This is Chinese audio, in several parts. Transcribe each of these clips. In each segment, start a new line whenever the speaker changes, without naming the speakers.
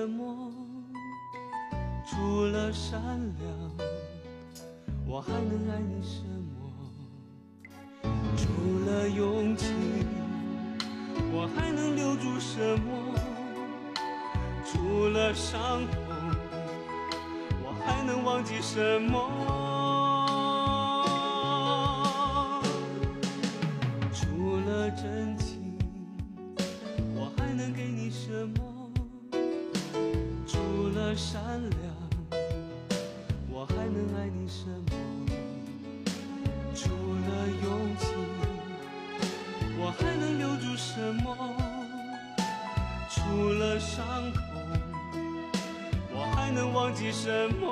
什么？除了善为什么？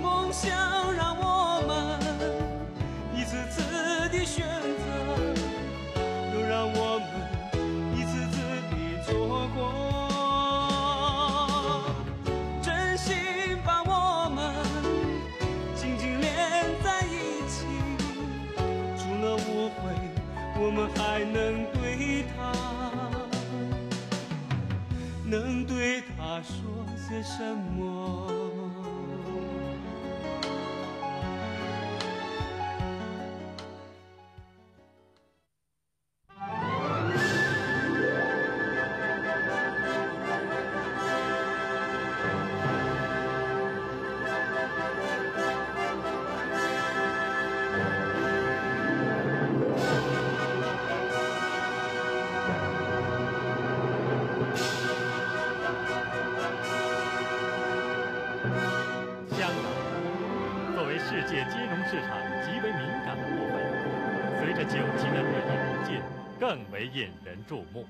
梦想让我们一次次的选什么
注目。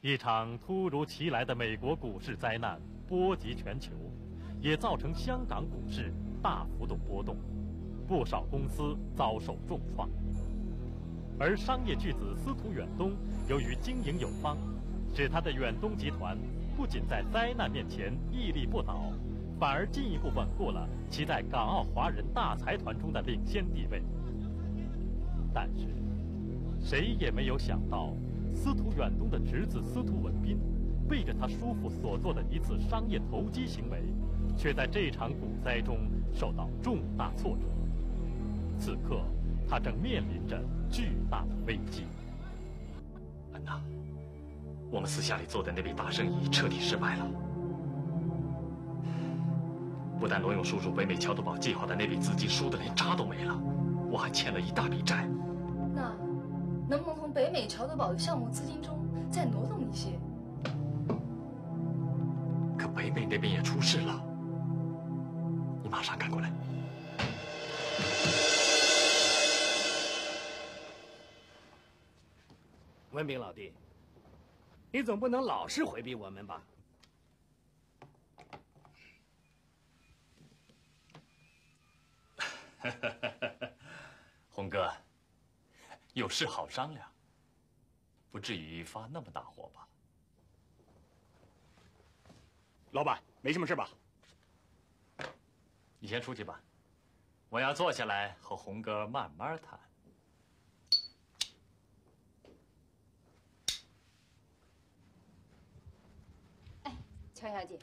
一场突如其来的美国股市灾难波及全球，也造成香港股市大幅度波动，不少公司遭受重创。而商业巨子司徒远东由于经营有方，使他的远东集团不仅在灾难面前屹立不倒，反而进一步稳固了其在港澳华人大财团中的领先地位。但是，谁也没有想到，司徒远东的侄子司徒文斌，背着他叔父所做的一次商业投机行为，却在这场股灾中受到重大挫折。此刻，他正面临着巨大的危机。
安娜，我们私下里做的那笔大生意彻底失败了。不但罗永叔叔北美桥头堡计划的那笔资金输得连渣都没了，我还欠了一大笔债。
那能不能从北美桥头堡的项目资金中再挪动一些？
可北美那边也出事了，你马上赶过来。
文炳老弟，你总不能老是回避我们吧？
红哥，有事好商量，不至于发那么大火吧？
老板，没什么事吧？
你先出去吧，我要坐下来和红哥慢慢谈。
哎乔小姐，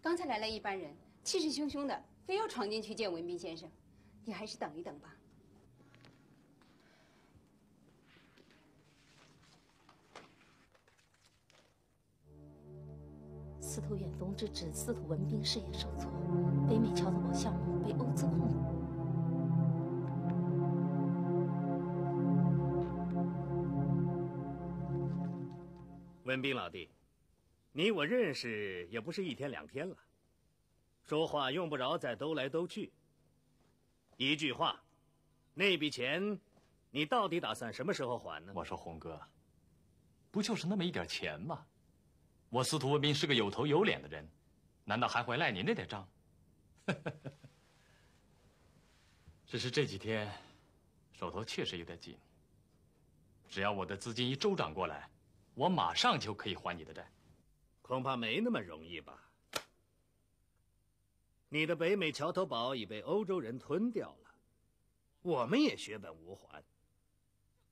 刚才来了一班人，气势汹汹的，非要闯进去见文斌先生，你还是等一等吧。
司徒远东之子司徒文斌事业受挫，北美桥头堡项目被欧资控股。
文斌老弟，你我认识也不是一天两天了，说话用不着再兜来兜去。一句话，那笔钱，你到底打算什么时候还呢？
我说红哥，不就是那么一点钱吗？我司徒文彬是个有头有脸的人，难道还会赖你那点账？只是这几天手头确实有点紧，只要我的资金一周转过来，我马上就可以还你的债。
恐怕没那么容易吧。你的北美桥头堡已被欧洲人吞掉了，
我们也血本无还。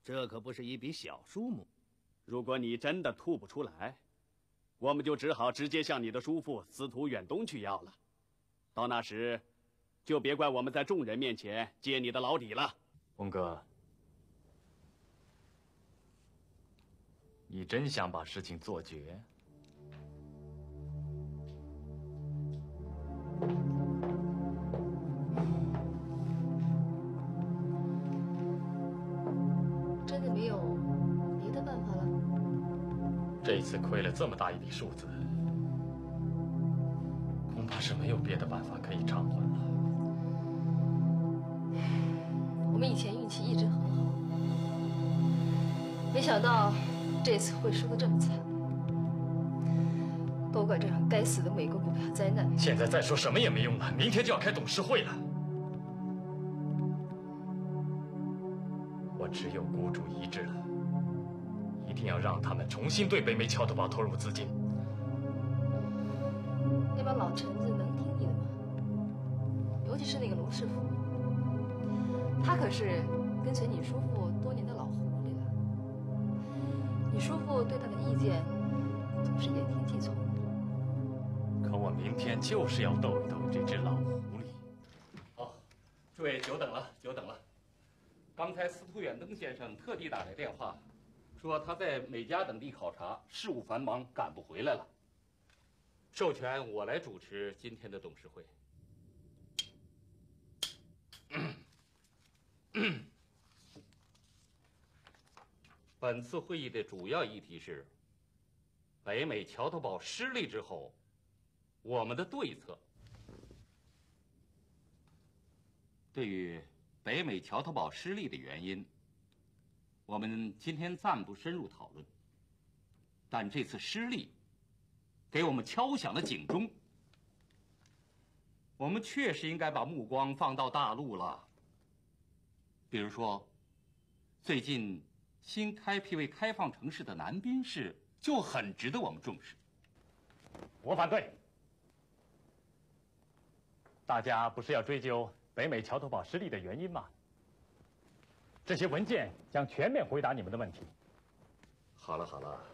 这可不是一笔小数目。
如果你真的吐不出来，我们就只好直接向你的叔父司徒远东去要了。到那时，就别怪我们在众人面前揭你的老底了。
峰哥，你真想把事情做绝？这么大一笔数字，恐怕是没有别的办法可以偿还了。
我们以前运气一直很好，没想到这次会输得这么惨。都怪这场该死的美国股票灾难。
现在再说什么也没用了，明天就要开董事会了。我只有孤注一掷定要让他们重新对北美桥头堡投入资金。
那帮老臣子能听你的吗？尤其是那个卢师傅，他可是跟随你叔父多年的老狐狸了。你叔父对他的意见总是言听计从。
可我明天就是要斗一斗这只老狐狸。
哦，诸位久等了，久等了。刚才司徒远登先生特地打来电话，说他在美加等地考察，事务繁忙，赶不回来了。授权我来主持今天的董事会。本次会议的主要议题是北美桥头堡失利之后，我们的对策。对于北美桥头堡失利的原因，我们今天暂不深入讨论。但这次失利，给我们敲响了警钟。我们确实应该把目光放到大陆了。比如说，最近新开辟为开放城市的南滨市就很值得我们重视。
我反对。大家不是要追究北美桥头堡失利的原因吗？这些文件将全面回答你们的问题。
好了好了，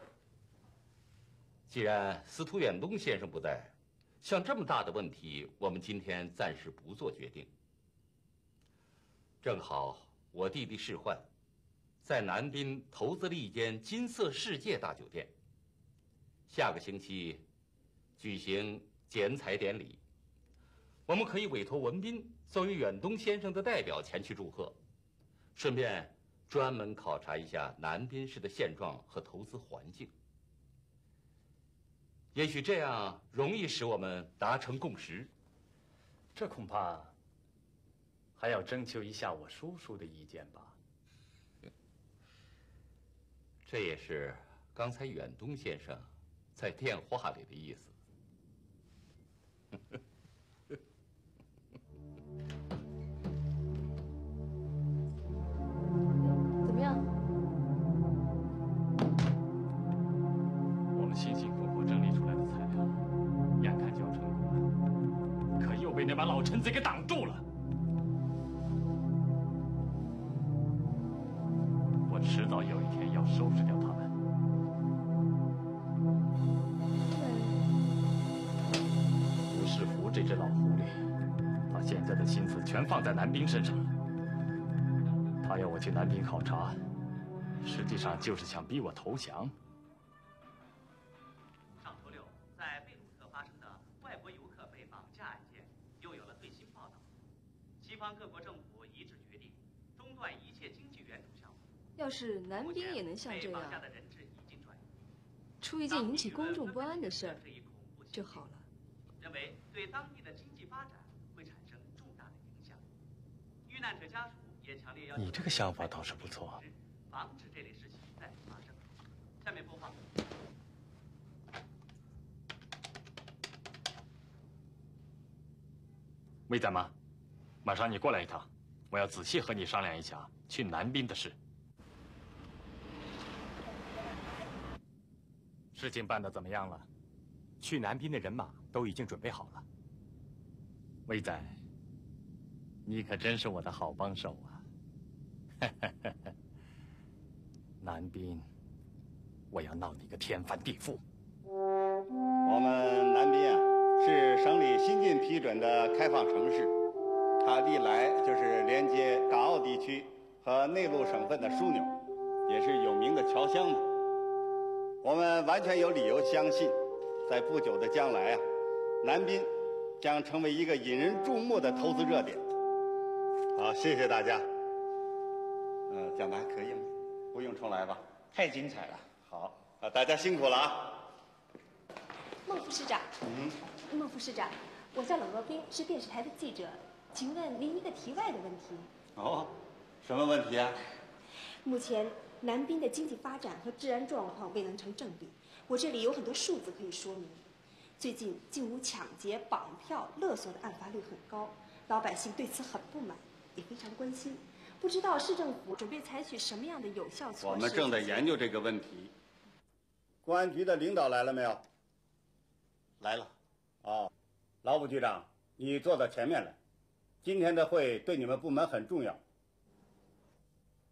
既然司徒远东先生不在，像这么大的问题，我们今天暂时不做决定。正好我弟弟世焕在南滨投资了一间金色世界大酒店，下个星期举行剪彩典礼，我们可以委托文斌作为远东先生的代表前去祝贺，顺便专门考察一下南滨市的现状和投资环境。也许这样容易使我们达成共识。
这恐怕还要征求一下我叔叔的意见吧。
这也是刚才远东先生在电话里的意思。
上就是想逼我投降。
上周六，在贝鲁特发生的外国游客被绑架案件又有了最新报道。西方各国政府一致决定中断一切经济援助项目。
要是南滨也能像这样
被绑架的人质已经转移。
出一件引起公众不安的事儿就好了。
认为对当地的经济发展会产生重大的影响。遇难者家属也强烈要求
你这个想法倒是不错。
防止这类事情再发生。下面播放。
魏在吗？马上你过来一趟，我要仔细和你商量一下去南滨的事。事情办得怎么样了？
去南滨的人马都已经准备好了。
魏仔，你可真是我的好帮手啊！
南滨，我要闹你个天翻地覆。
我们南滨啊，是省里新近批准的开放城市，它历来就是连接港澳地区和内陆省份的枢纽，也是有名的侨乡嘛。我们完全有理由相信，在不久的将来啊，南滨将成为一个引人注目的投资热点。好，谢谢大家。呃，讲的还可以吗？不用重来吧？
太精彩了。
好，啊，大家辛苦了啊。
孟副市长，
嗯，
孟副市长，我叫冷若冰，是电视台的记者，请问您一个题外的问题。
哦，什么问题啊？
目前南滨的经济发展和治安状况未能成正比，我这里有很多数字可以说明。最近进屋抢劫、绑票、勒索的案发率很高，老百姓对此很不满，也非常关心。不知道市政府准备采取什么样的有效措施？
我们正在研究这个问题。公安局的领导来了没有？来了。哦，劳部局长，你坐到前面来。今天的会对你们部门很重要。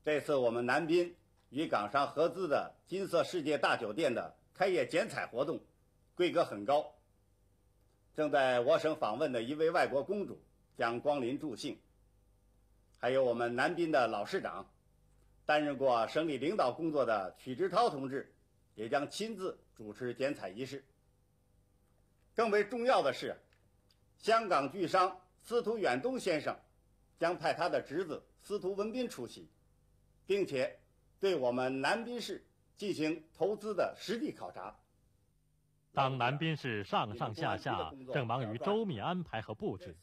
这次我们南滨与港商合资的金色世界大酒店的开业剪彩活动，规格很高。正在我省访问的一位外国公主将光临助兴。还有我们南滨的老市长，担任过省里领导工作的曲志涛同志，也将亲自主持剪彩仪式。更为重要的是，香港巨商司徒远东先生将派他的侄子司徒文斌出席，并且对我们南滨市进行投资的实地考察。
当南滨市上上下下正忙于周密安排和布置。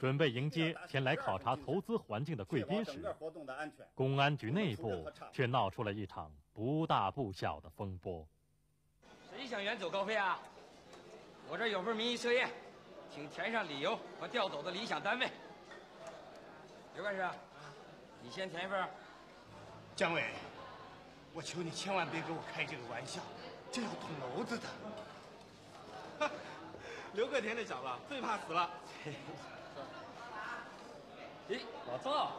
准备迎接前来考察投资环境的贵宾时，公安局内部却闹出了一场不大不小的风波。
谁想远走高飞啊？我这有份民意测验，请填上理由和调走的理想单位。刘干事，你先填一份。
姜伟，我求你千万别给我开这个玩笑，这要捅娄子的。
刘克田那小子最怕死了。
咦，老赵，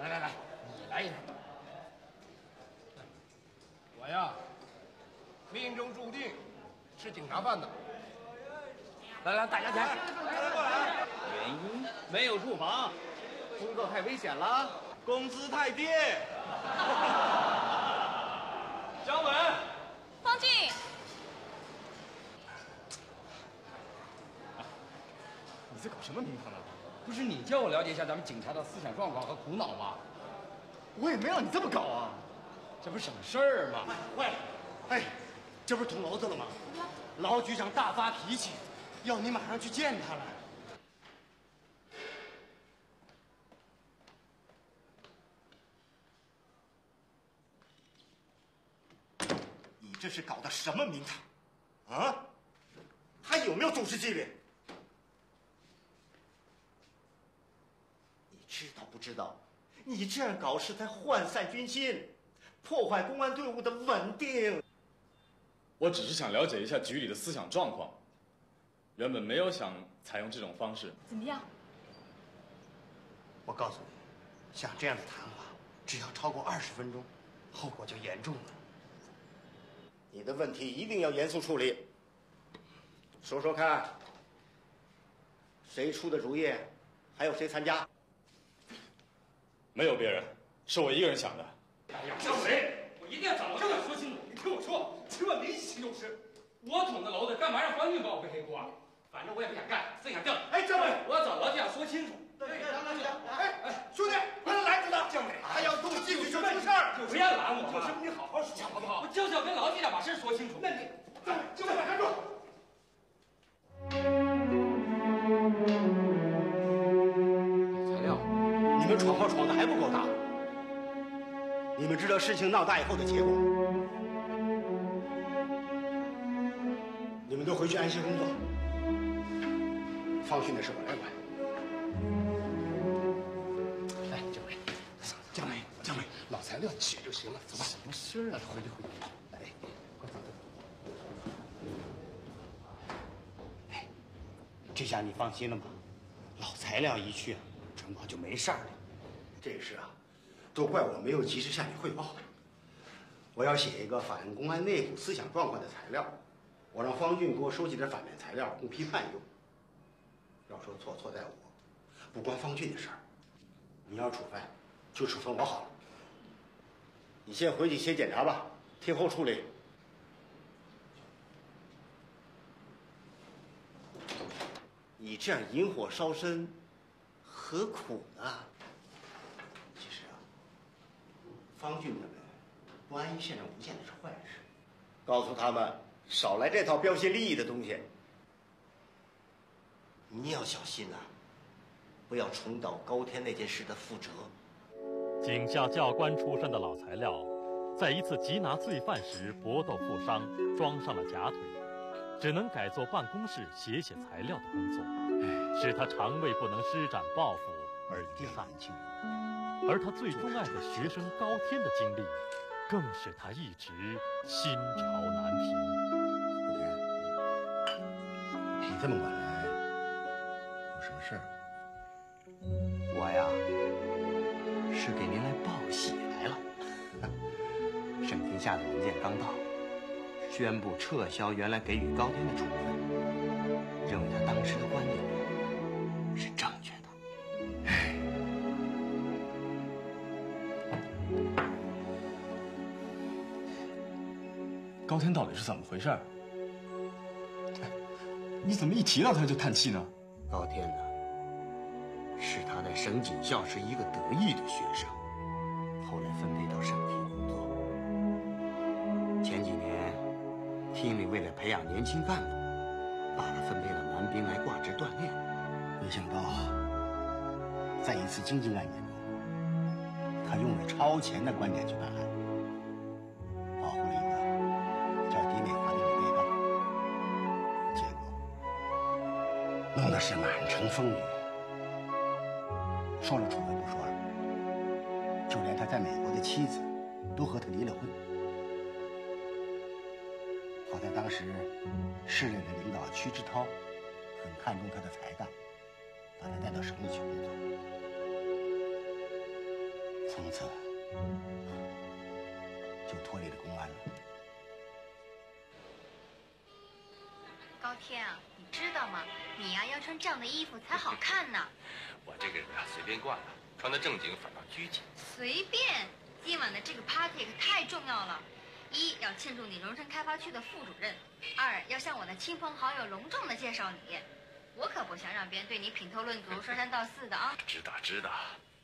来来来，你来一份。
我呀，命中注定是警察办的。
来来，大家填。
来过来。
原因没有住房，工作太危险了，
工资太低。姜文，
方静。
你在搞什么名堂呢？
不是你叫我了解一下咱们警察的思想状况和苦恼吗？
我也没让你这么搞啊，
这不省事儿吗？
坏了，哎，这不是捅娄子了吗？老局长大发脾气，要你马上去见他了。你这是搞的什么名堂？啊？还有没有总师纪律？知道不知道？你这样搞是在涣散军心，破坏公安队伍的稳定。
我只是想了解一下局里的思想状况，原本没有想采用这种方式。
怎么样？
我告诉你，像这样的谈话，只要超过二十分钟，后果就严重了。你的问题一定要严肃处理。说说看，谁出的主意？还有谁参加？
没有别人，是我一个人想的。
哎呀，姜伟，我一定要找到他说清楚。你听我说，千万别意气用事。我捅的娄子，干嘛让方俊帮我背黑锅？反正我也不想干，真想调。
哎，姜伟，
我要找罗局长说清楚。
哎，哎，兄弟，把他拦住他！姜伟，他要动进去就出事儿。
不要拦我，
就是你好好说好不好？
我就是要跟劳局长把事说清楚。
那你，姜伟，姜伟，站住！闯祸闯的还不够大。你们知道事情闹大以后的结果？你们都回去安心工作。方训的事我来管。来，姜伟，姜伟，姜伟，老材料你写就行了，走吧。什么事啊？回去回去。哎，快走走。哎，这下你放心了吗？老材料一去，城堡就没事儿了。这事啊。
都怪我没有及时向你汇报。我要写一个反映公安内部思想状况的材料，我让方俊给我收集点反面材料供批判用。要说错错在我，不关方俊的事儿。你要处分，就处分我好了。你先回去写检查吧，听候处理。你这样引火烧身，何苦呢？其实啊，方俊他们不安于现状，不见得是坏事。告诉他们少来这套标新立异的东西。你要小心呐、不要重蹈高天那件事的覆辙。
警校教官出身的老材料，在一次缉拿罪犯时搏斗负伤，装上了假腿，只能改做办公室写写材料的工作，使他肠胃不能施展抱负而遗憾。而他最钟爱的学生高天的经历，更使他一直心潮难平。
你这么晚来，有什么事儿？我呀，是给您来报喜来了。省厅下的文件刚到，宣布撤销原来给予高天的处分，认为他当时的观点
高天到底是怎么回事？你怎么一提到他就叹气呢？
高天呢，是他在省警校时一个得意的学生，后来分配到省厅工作。前几年，厅里为了培养年轻干部，把他分配到南滨来挂职锻炼。没想到，在一次经济案件中，他用了超前的观点去办案，弄得是满城风雨。说了处分不说了，就连他在美国的妻子都和他离了婚。好在当时市里的领导屈志涛很看重他的才干，把他带到省里去工作。从此就脱离了公安了。
高天啊，知道吗？你呀、要穿这样的衣服才好看呢。
我这个人啊，随便惯了，穿的正经反倒拘谨。
随便，今晚的这个 party 可太重要了。一要庆祝你荣升开发区的副主任，二要向我的亲朋好友隆重的介绍你。我可不想让别人对你品头论足、说三道四的啊。
知道知道，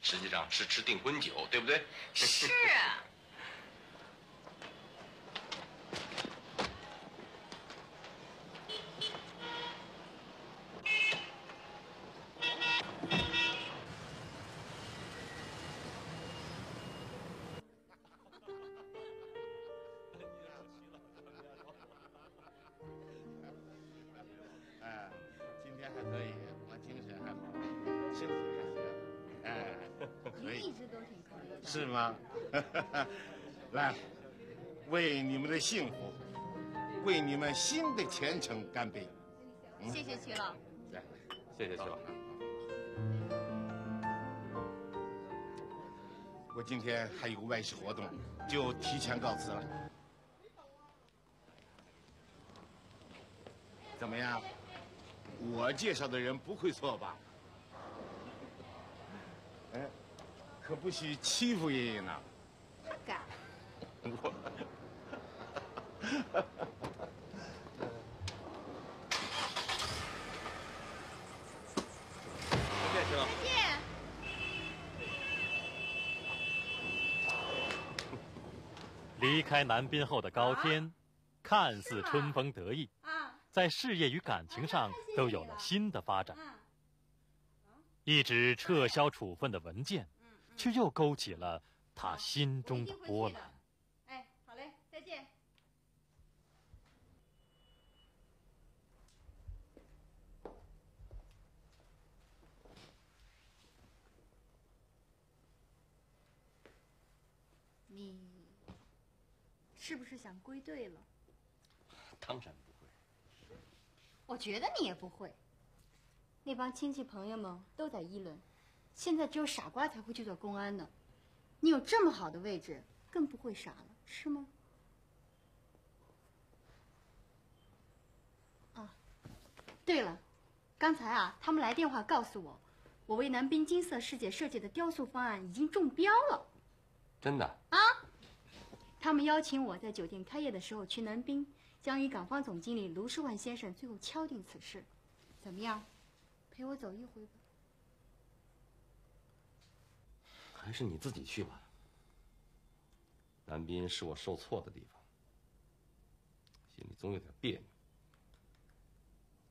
实际上是吃订婚酒，对不对？
是。
哎，是吗？来，为你们的幸福，为你们新的前程干杯！嗯
谢谢齐老。
来，
谢谢齐老。
我今天还有个外事活动，就提前告辞了。怎么样？我介绍的人不会错吧？哎，可不许欺负爷爷呢。
他敢。
我。
再见，齐老。
再见。
离开南滨后的高天，看似春风得意，在事业与感情上都有了新的发展。一纸撤销处分的文件，却又勾起了他心中的波澜。
哎，好嘞，再见。你是不是想归队了？
当然不会。
我觉得你也不会。那帮亲戚朋友们都在议论，现在只有傻瓜才会去做公安呢。
你有这么好的位置，更不会傻了，是吗？啊，对了，刚才啊，他们来电话告诉我，我为南滨金色世界设计的雕塑方案已经中标了。
真的？
啊！他们邀请我在酒店开业的时候去南滨，将与港方总经理卢世万先生最后敲定此事。怎么样？陪我走一回吧。
还是你自己去吧。南滨是我受挫的地方，心里总有点别扭。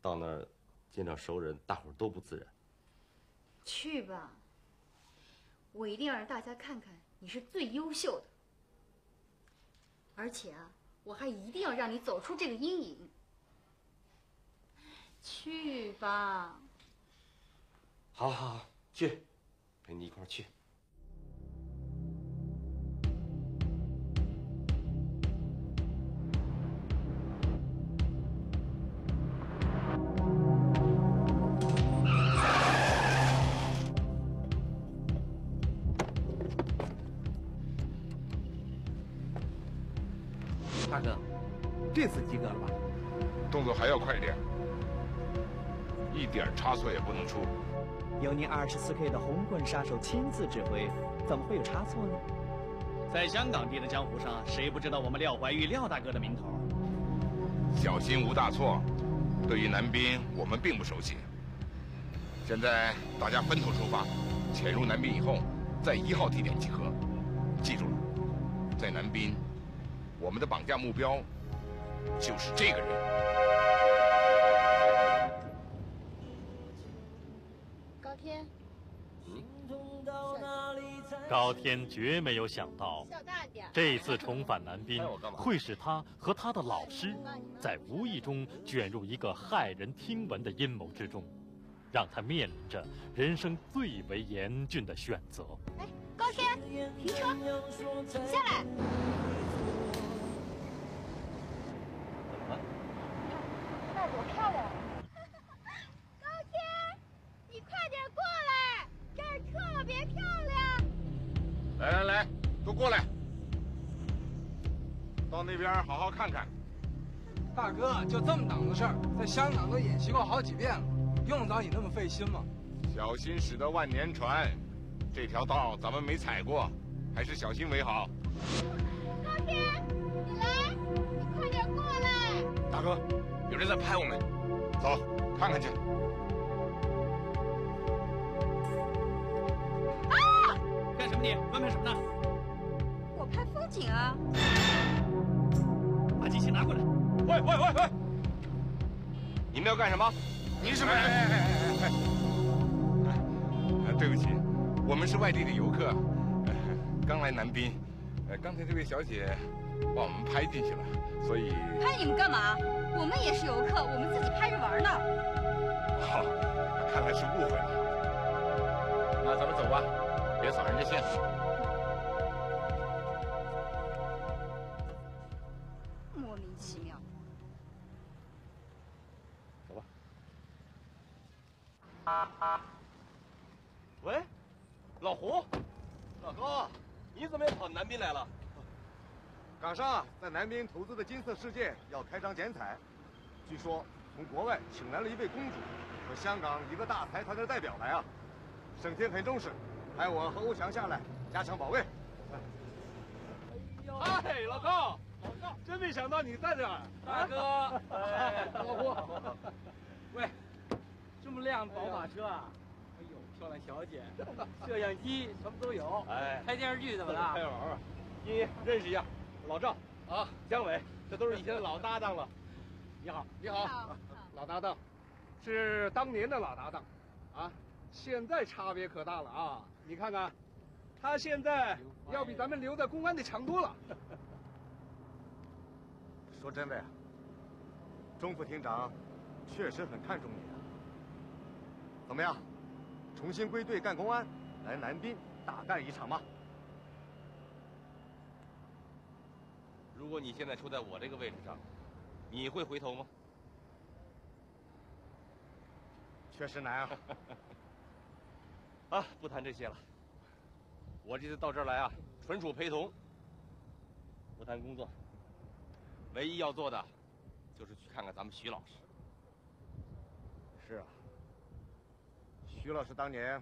到那儿见着熟人，大伙儿都不自然。
去吧，我一定要让大家看看你是最优秀的。而且啊，我还一定要让你走出这个阴影。去吧。
好，好，好，去，陪你一块儿去。
这次及格了吧？
动作还要快点，一点差错也不能出。
有您二十四 K 的红棍杀手亲自指挥，怎么会有差错呢？
在香港地的江湖上，谁不知道我们廖怀玉廖大哥的名头？
小心无大错。对于南滨，我们并不熟悉。现在大家分头出发，潜入南滨以后，在一号地点集合。记住了，在南滨，我们的绑架目标就是这个人。
高天，
高天绝没有想到，这次重返南滨会使他和他的老师在无意中卷入一个骇人听闻的阴谋之中，让他面临着人生最为严峻的选择。
哎，高天，停车，停下来！看多漂亮！
高天，你快点过来，这儿特别漂亮。
来来来，都过来，到那边好好看看。
大哥，就这么档子事儿，在香港都演习过好几遍了，用得着你那么费心吗？
小心驶得万年船，这条道咱们没踩过，还是小心为好。
高天，你来，你快点过来。
大哥，有人在拍我们，走，看看去。
啊！
干什么你？乱拍什么呢？
我拍风景啊。
把机器拿过来。
喂喂喂喂！你们要干什么？你是什么人？哎哎哎哎哎！对不起，我们是外地的游客，刚来南滨。呃，刚才这位小姐把我们拍进去了，所以
拍你们干嘛？我们也是游客，我们自己拍着玩呢。
好，看来是误会了。那咱们走吧，别扫人家兴。
莫名其妙。
走吧。
喂，老胡，老高，你怎么也跑南滨来了？
港商啊，在南边投资的金色世界要开张剪彩，据说从国外请来了一位公主和香港一个大财团的代表来啊。省厅很重视，派我和欧强下来加强保卫。
哎，老高，真没想到你在这儿，
大哥，
哎，
老胡，喂，这么亮的宝马车啊！哎呦，漂亮小姐，摄像机什么都有。
哎，
拍电视剧怎么了？
开玩玩。你认识一下，老赵啊，姜伟，这都是以前的老搭档了。你好，你好，老搭档，是当年的老搭档，啊，现在差别可大了啊！你看看，他现在要比咱们留在公安的强多了。
说真的呀，钟副厅长确实很看重你啊。怎么样，重新归队干公安，来南滨大干一场吗？
如果你现在处在我这个位置上，你会回头吗？
确实难啊。
啊，不谈这些了。我这次到这儿来啊，纯属陪同，不谈工作。唯一要做的，就是去看看咱们徐老师。
是啊，徐老师当年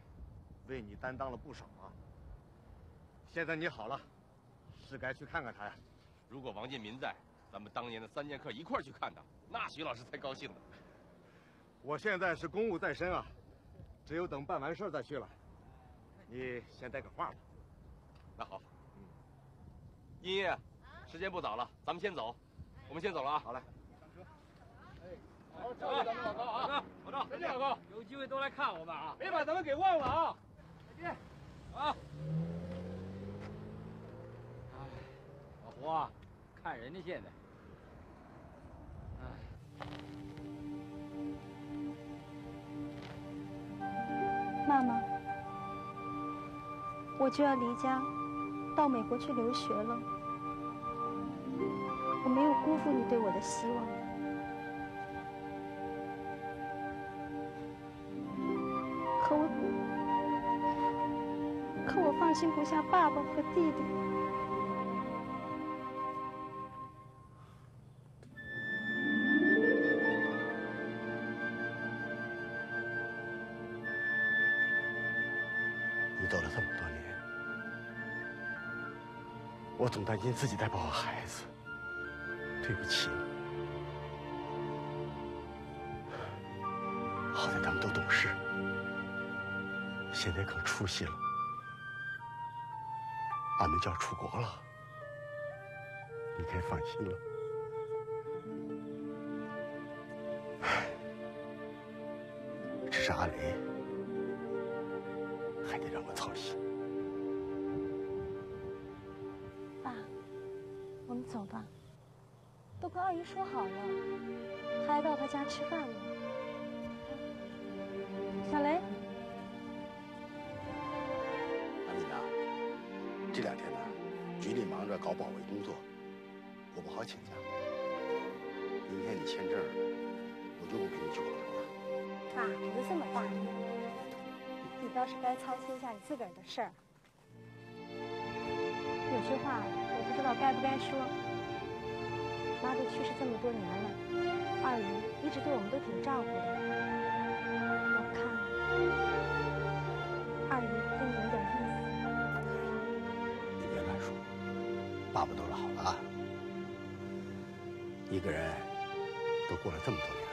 为你担当了不少啊。现在你好了，是该去看看他呀。
如果王建民在，咱们当年的三剑客一块儿去看他，那徐老师才高兴呢。
我现在是公务在身啊，只有等办完事儿再去了。你先带个话吧。
那好，嗯，茵茵，时间不早了，咱们先走。我们先走了啊！
好嘞。
好，照顾咱们老高啊！老赵，再见，老高，有机会都来看我们啊！别把咱们给忘了啊！再见。啊。哎，老胡啊，看人家现在。哎。
妈妈，我就要离家，到美国去留学了。我没有辜负你对我的希望，可我，可我放心不下爸爸和弟弟。
担心自己带不好孩子。对不起，好在他们都懂事，现在更出息了。俺们就要出国了，你该放心了。只是阿雷还得让我操心。
走吧。都跟二姨说好了，她还到她家吃饭呢。小雷，
阿敏呐，这两天呢，局里忙着搞保卫工作，我不好请假。明天你签证，我就不陪你去广州了。
爸，你都这么大了，你倒是该操心一下你自个儿的事儿。有句话，我不知道该不该说。妈都去世这么多年了，二姨一直对我们都挺照顾的。我看二姨对你有点意
思。你别乱说，爸爸都老了，一个人都过了这么多年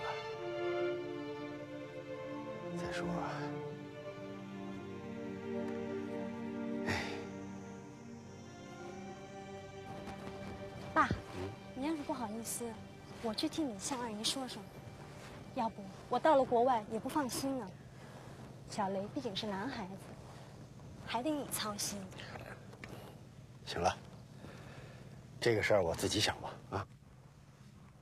我去替你向二姨说说。要不我到了国外也不放心呢。小雷毕竟是男孩子，还得你操心。
行了，这个事儿我自己想吧。啊。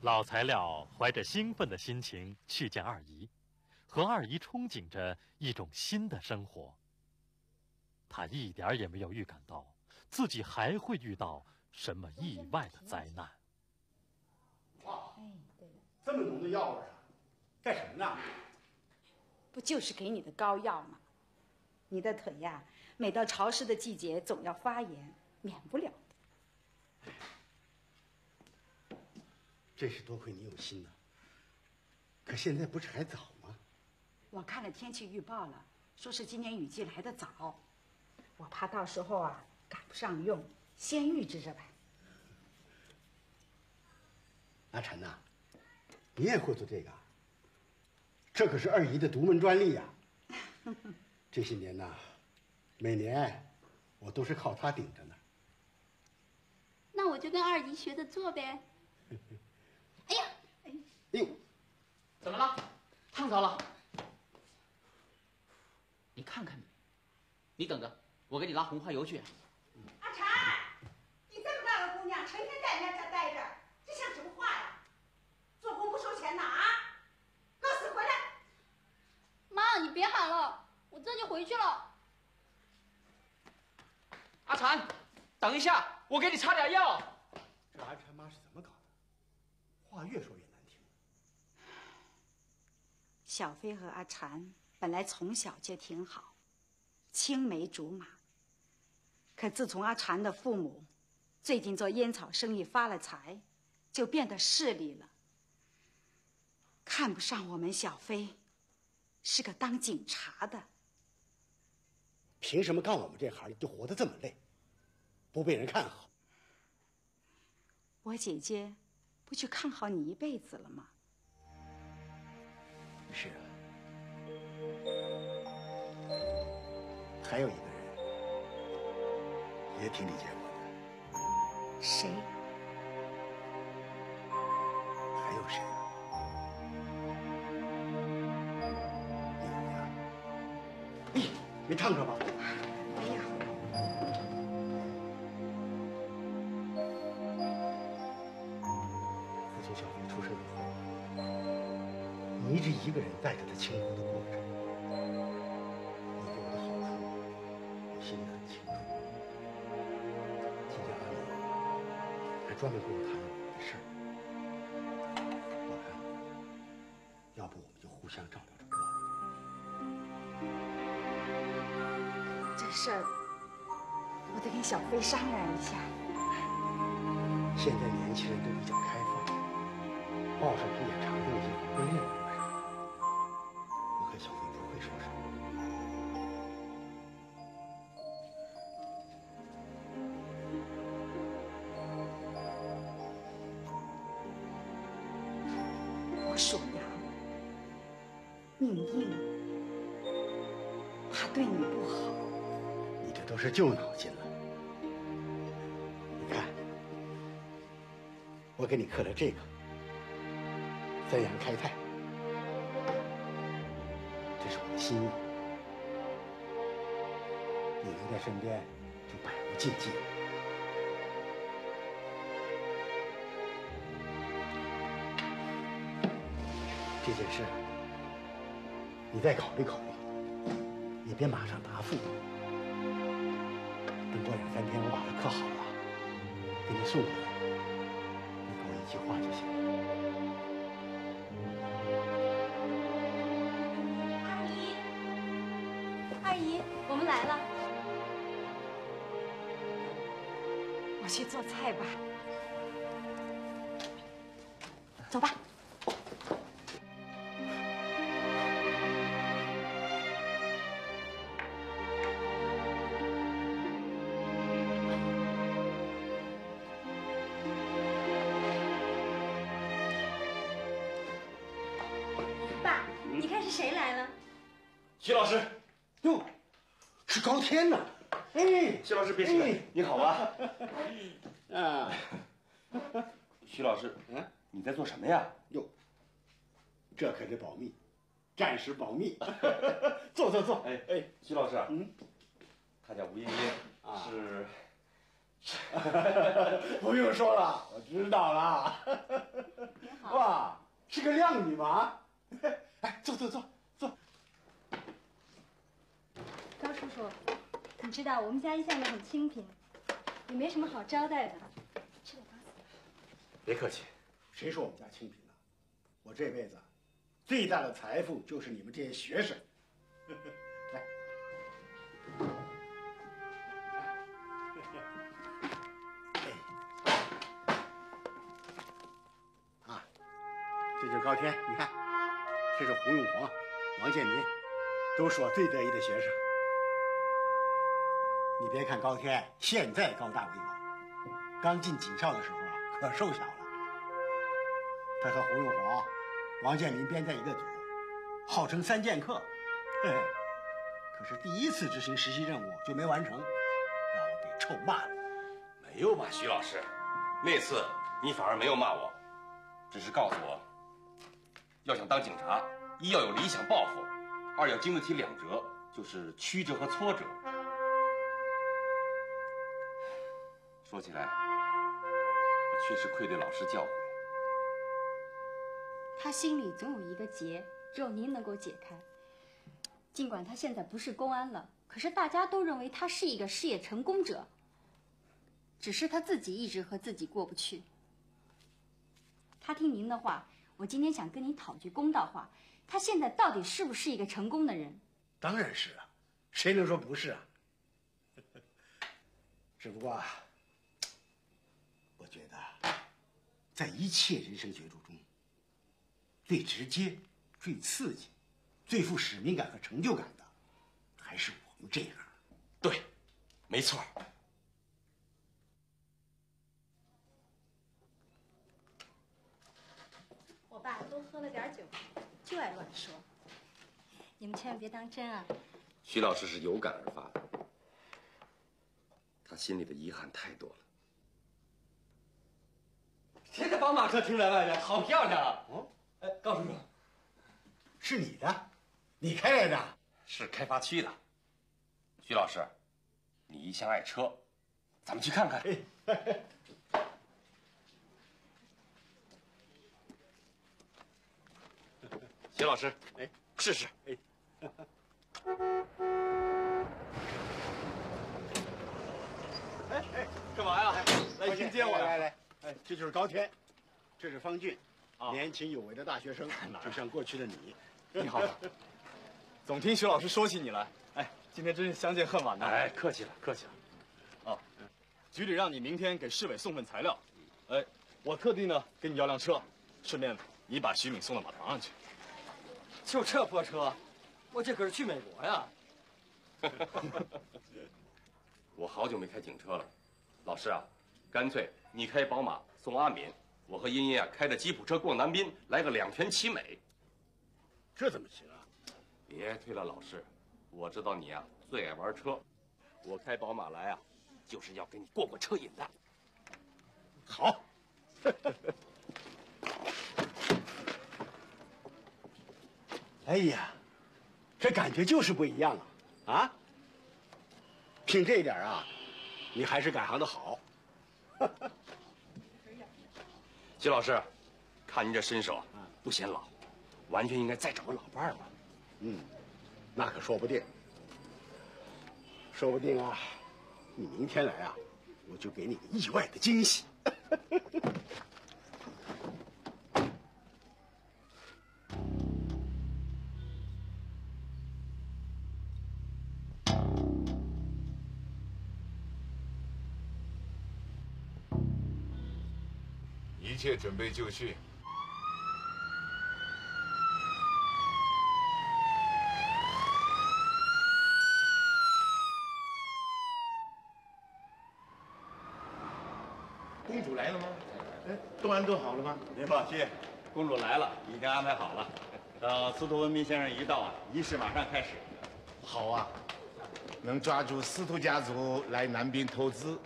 老材料怀着兴奋的心情去见二姨，和二姨憧憬着一种新的生活。他一点也没有预感到自己还会遇到什么意外的灾难。
这么浓的药味啊，干什么呢？
不就是给你的膏药吗？你的腿呀，每到潮湿的季节总要发炎，免不了的。
真是多亏你有心呐。可现在不是还早吗？
我看了天气预报了，说是今年雨季来得早，我怕到时候啊赶不上用，先预支着吧。
阿婵呐，你也会做这个？这可是二姨的独门专利呀！这些年呐，每年我都是靠她顶着呢。
那我就跟二姨学着做呗。哎呀，
哎呦，
怎么了？烫着了？你看看你，你等着，我给你拉红花油去。
阿婵，你这么大个姑娘，成天在人家家待着，这像什么不收钱的啊！给我死回来！
妈，你别喊了，我这就回去了。
阿婵，等一下，我给你擦点药。
这阿婵妈是怎么搞的？话越说越难听。
小飞和阿婵本来从小就挺好，青梅竹马。可自从阿婵的父母最近做烟草生意发了财，就变得势利了，看不上我们小飞，是个当警察的。
凭什么干我们这行就活得这么累，不被人看好？
我姐姐不就看好你一辈子了吗？
是啊，还有一个人也挺理解我的。
谁？
没烫着吧？
没有。
父亲小飞出事以后，你一直一个人带着他清苦的过着。你对我的好处，我心里很清楚。今天阿明还专门跟我谈了我的事儿。
这事儿，我得跟小飞商量一下。
现在年轻人都比较开放，报上去也常用一些不会旧脑筋了。你看，我给你刻了这个“三阳开泰”，这是我的心意。你留在身边，就百无禁忌。这件事，你再考虑考虑，也别马上答复。等过两三天我把它刻好了，给你送过来，
徐老师，
哟，是高天呐！哎，
徐老师别吃了
哎
你好啊。
啊，
徐老师，嗯，你在做什么呀？
哟，这可得保密，暂时保密。坐坐坐。
哎哎，徐老师，嗯，他叫吴茵茵，
啊
是。
不用说了，我知道了。哇，是个靓女嘛？哎，坐坐坐坐。
高叔叔，你知道我们家一向都很清贫，也没什么好招待的。吃点瓜子。
别客气，谁说我们家清贫了？我这辈子最大的财富就是你们这些学生。来，啊，这就是高天，你看，这是胡永煌、王建民，都是我最得意的学生。你别看高天现在高大威猛，刚进警校的时候啊，可瘦小了。他和胡永煌、王建林编在一个组，号称三剑客。嘿嘿，可是第一次执行实习任务就没完成，让我给臭骂了。
没有吧，徐老师？那次你反而没有骂我，只是告诉我，要想当警察，一要有理想抱负，二要经得起两折，就是曲折和挫折。说起来，我确实愧对老师教诲。
他心里总有一个结，只有您能够解开。尽管他现在不是公安了，可是大家都认为他是一个事业成功者。只是他自己一直和自己过不去。他听您的话，我今天想跟您讨句公道话。他现在到底是不是一个成功的人？
当然是啊，谁能说不是啊？只不过啊，我觉得，在一切人生角逐中，最直接、最刺激、最富使命感和成就感的，还是我们这一行。
对，没错。
我爸多喝了点酒，就爱乱说。你们千万别当真啊！
徐老师是有感而发的，他心里的遗憾太多了。
这个宝马车停在外面，好漂亮啊！哦，哎，高叔叔，
是你的，你开来的？
是开发区的。徐老师，你一向爱车，咱们去看看。徐老师，哎，试试。哎，
哎哎，干嘛呀？来迎接我呀？来来，哎，这就是高天，这是方俊，年轻有为的大学生，就像过去的你。
你好，总听徐老师说起你来。哎，今天真是相见恨晚呐！
哎，客气了，客气了。
哦，局里让你明天给市委送份材料，哎，我特地呢给你要辆车，顺便你把徐敏送到马堂上去。
就这破车，我这可是去美国呀！
我好久没开警车了，老师啊，干脆你开宝马送阿敏，我和茵茵啊开着吉普车逛南滨，来个两全其美。
这怎么行啊？
别推了，老师，我知道你啊最爱玩车，我开宝马来啊，就是要给你过过车瘾的。
好。哎呀，这感觉就是不一样啊！啊，凭这一点啊，你还是改行的好。
徐老师，看您这身手啊，不显老，完全应该再找个老伴儿了。
嗯，那可说不定。说不定啊，你明天来啊，我就给你个意外的惊喜。
一切准备就绪。
公主来了吗？哎，都安顿好了吗？
您放心，公主来了，已经安排好了。等司徒文明先生一到啊，仪式马上开始。
好啊，能抓住司徒家族来南滨投资，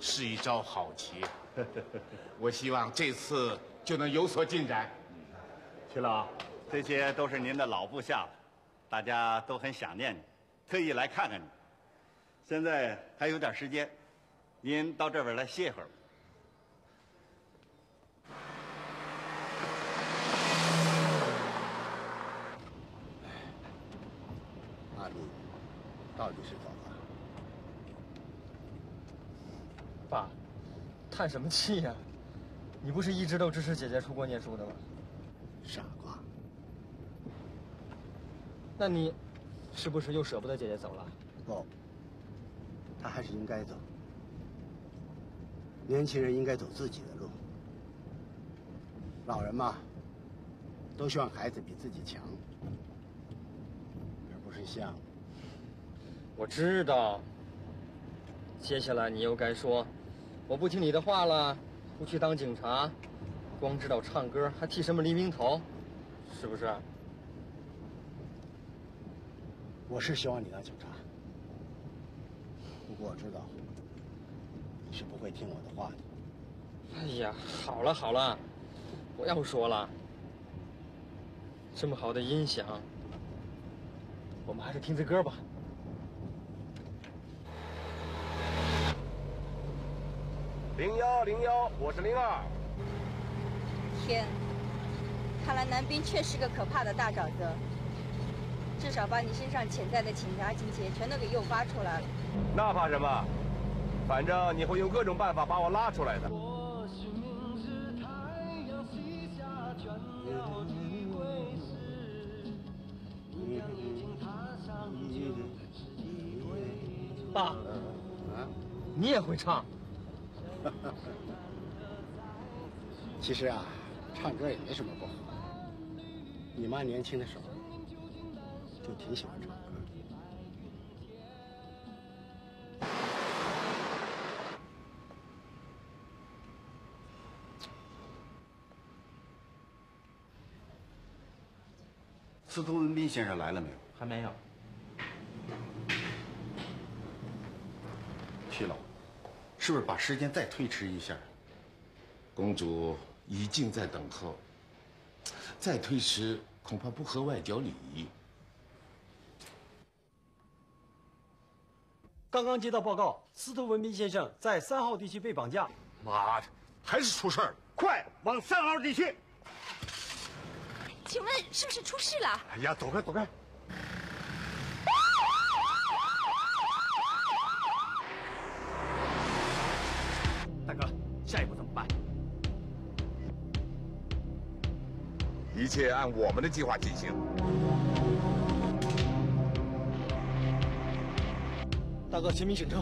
是一招好棋。我希望这次就能有所进展。
徐老，这些都是您的老部下了，大家都很想念你，特意来看看你。现在还有点时间，您到这边来歇一会儿。
阿敏，到底是走了？
爸，叹什么气呀？你不是一直都支持姐姐出国念书的吗？
傻瓜。
那你，是不是又舍不得姐姐走了？
不，她还是应该走。年轻人应该走自己的路。老人嘛，都希望孩子比自己强，而不是像……
我知道。接下来你又该说，我不听你的话了，不去当警察，光知道唱歌，还剃什么黎明头，是不是？
我是希望你当警察，不过我知道你是不会听我的话的。
哎呀，好了好了，不要说了。这么好的音响，我们还是听这歌吧。
零幺零幺，我是零二。
天，看来南滨确是个可怕的大沼泽，至少把你身上潜在的警察情节全都给诱发出来了。
那怕什么？反正你会用各种办法把我拉出来的。
爸，
啊，
你也会唱？
其实啊，唱歌也没什么不好。你妈年轻的时候就挺喜欢唱歌。
司徒文斌先生来了没有？
还没有。
去了，是不是把时间再推迟一下？
公主已经在等候，再推迟恐怕不合外交礼仪。
刚刚接到报告，司徒文斌先生在三号地区被绑架。
妈的，还是出事儿了！
快往三号地区！
请问是不是出事了？
哎呀，走开，走开！
一
切按我们的计划进行。
大哥，全民审车。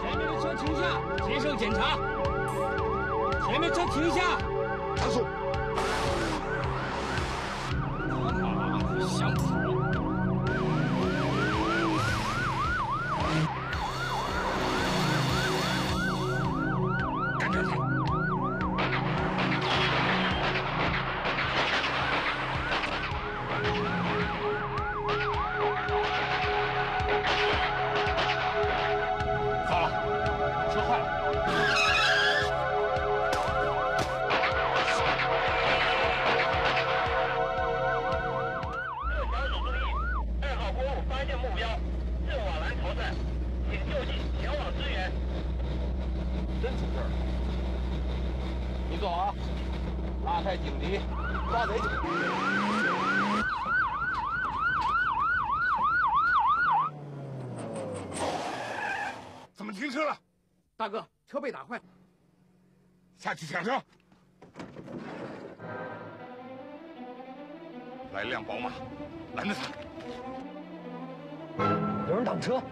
前面的车停下，接受检查。前面车停下，
下去抢车。来辆宝马，拦着他。
有人挡车。